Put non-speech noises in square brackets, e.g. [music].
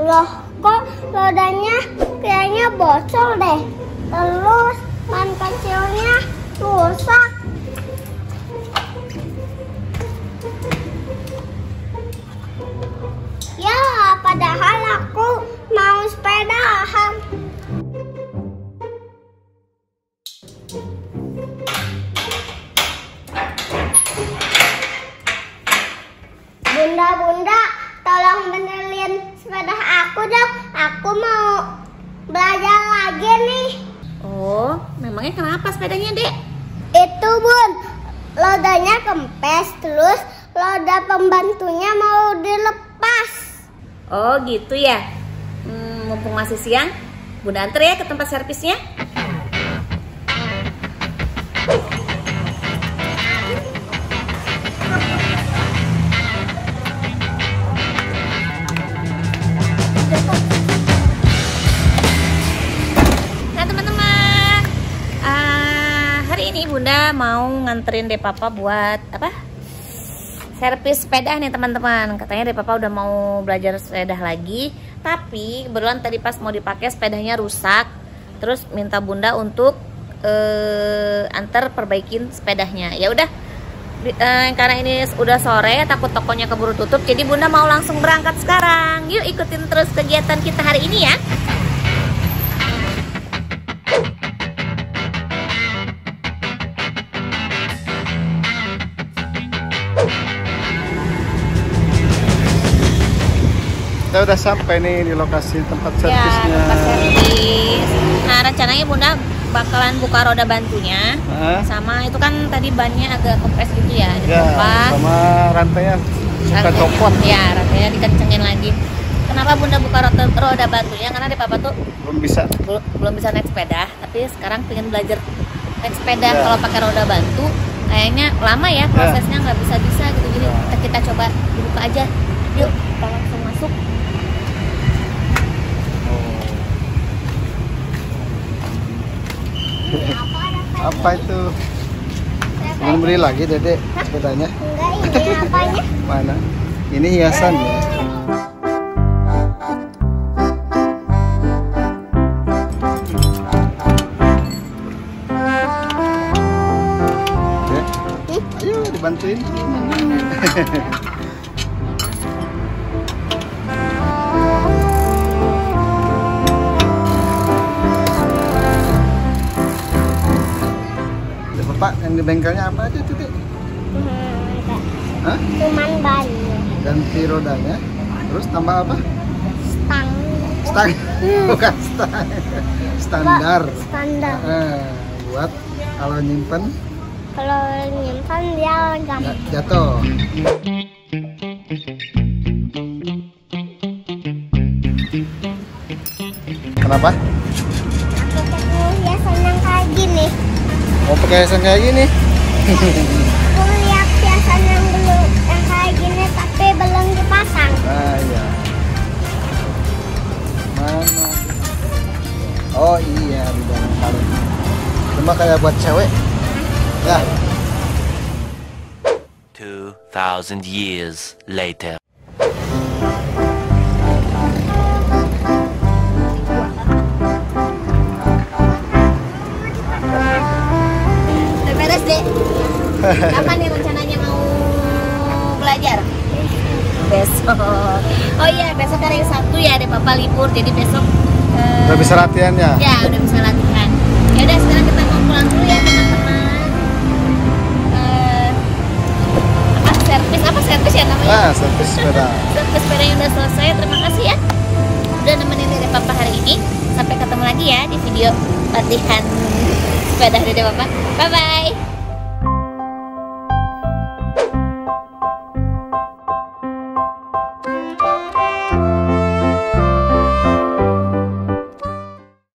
Loh, kok rodanya kayaknya bocor deh. Terus ban kecilnya rusak. Bunda, bunda, tolong benerin sepeda aku dong. Aku mau belajar lagi nih. Oh, memangnya kenapa sepedanya, Dek? Itu bun, rodanya kempes, terus roda pembantunya mau dilepas. Oh, gitu ya. Hmm, mumpung masih siang, Bunda anter ya ke tempat servisnya. Bunda mau nganterin deh Papa buat apa? servis sepeda nih teman-teman. Katanya deh papa udah mau belajar sepeda lagi. Tapi kebetulan tadi pas mau dipakai sepedanya rusak. Terus minta bunda untuk eh, antar perbaikin sepedanya. Ya udah eh, karena ini udah sore takut tokonya keburu tutup jadi bunda mau langsung berangkat sekarang. Yuk ikutin terus kegiatan kita hari ini ya Kita udah sampai nih di lokasi tempat ya servisnya. tempat servis nah rencananya bunda bakalan buka roda bantunya Hah? sama itu kan tadi bannya agak kempes gitu ya Ya, sama rantainya suka copot. ya rantainya dikencengin lagi kenapa bunda buka roda, roda bantunya karena di papa tuh Belum bisa. belum, belum bisa naik sepeda tapi sekarang pengen belajar naik sepeda Ya. kalau pakai roda bantu kayaknya lama ya prosesnya nggak bisa bisa gitu jadi Ya. kita, kita coba dibuka aja yuk kita langsung masuk Apa itu? Belum beli lagi dedek sepedanya? Enggak, ini apanya? [laughs] Mana? Ini hiasan ya. Dek, Ayo dibantuin. [laughs] Ya, Bapak, yang di bengkelnya apa aja tuh, Dek? Hmm, enggak. Hah? Cuman ban Ganti rodanya. Terus tambah apa? stang Stang. Bukan stang. Standar. standar. Eh, buat kalau nyimpen Kalau nyimpan dia gampang. nggak jatuh. Kenapa? Mau pakai hiasan kayak gini? Aku lihat hiasan yang belum yang kayak gini tapi belum dipasang. Nah, iya. Mana? Oh iya di dalam karung. Cuma kayak buat cewek. Ya. 2,000 years later. Kapan nih rencananya mau belajar? Besok. Oh iya, besok hari Sabtu ya, ada papa libur, jadi besok. eh, Udah bisa latihan ya? Ya, udah bisa latihan. Ya udah, sekarang kita mau pulang dulu ya teman-teman. Eh, apa servis? Apa servis ya namanya? Ah, servis sepeda. [laughs] Servis sepeda yang udah selesai. Terima kasih ya. Udah nemenin Dede Papa hari ini. Sampai ketemu lagi ya di video latihan sepeda Dede Papa. Bye bye.